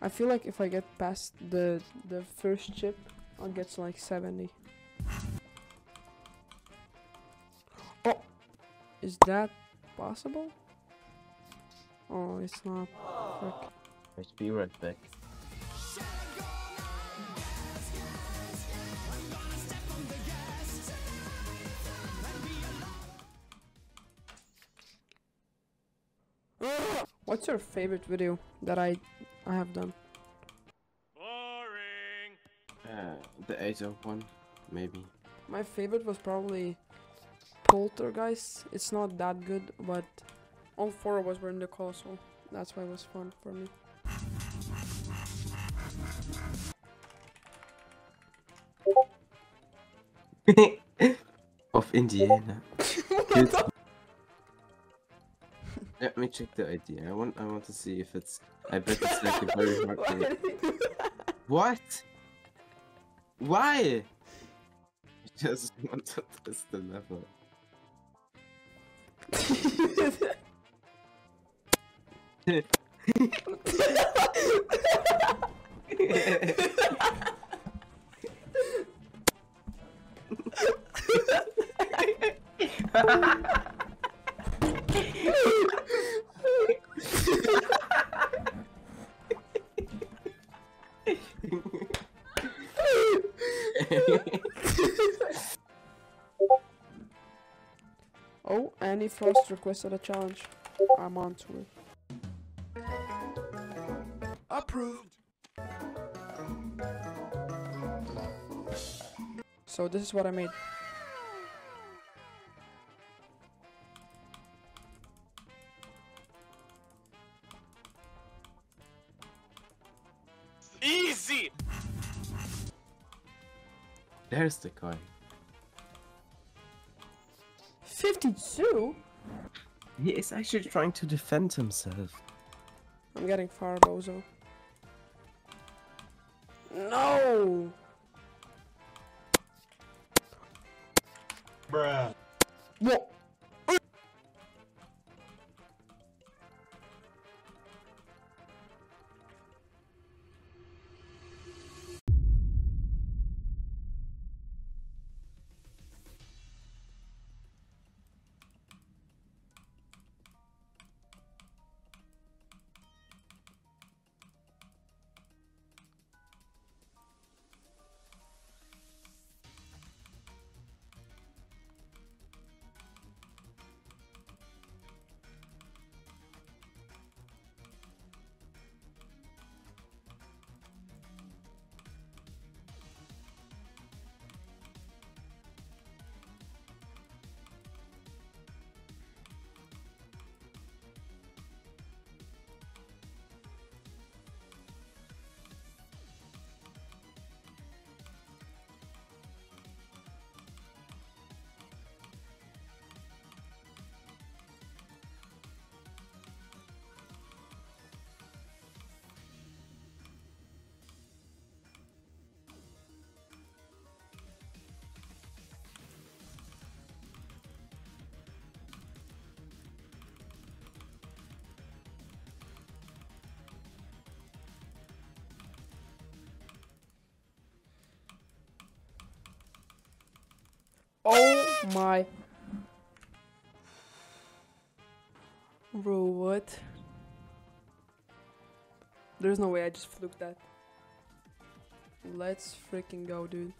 I feel like if I get past the the first chip, I'll get to like 70. Oh, is that possible? Oh, it's not. Frick. Let's be right back. What's your favorite video that I I have done? Uh, the Azo one, maybe. My favorite was probably Poltergeist. It's not that good, but all four of us were in the call, so that's why it was fun for me. of Indiana. Let me check the idea. I want I want to see if it's I bet it's like a very hard name. What? Why? I just want to test the level. Ha ha ha! Oh, Annie Frost requested a challenge. I'm on to it. Approved. So this is what I made. Easy. There's the coin. 52? He is actually trying to defend himself. I'm getting far, Bozo. No! Bruh. What? Oh my. Bro, what? There's no way I just fluked that. Let's freaking go, dude.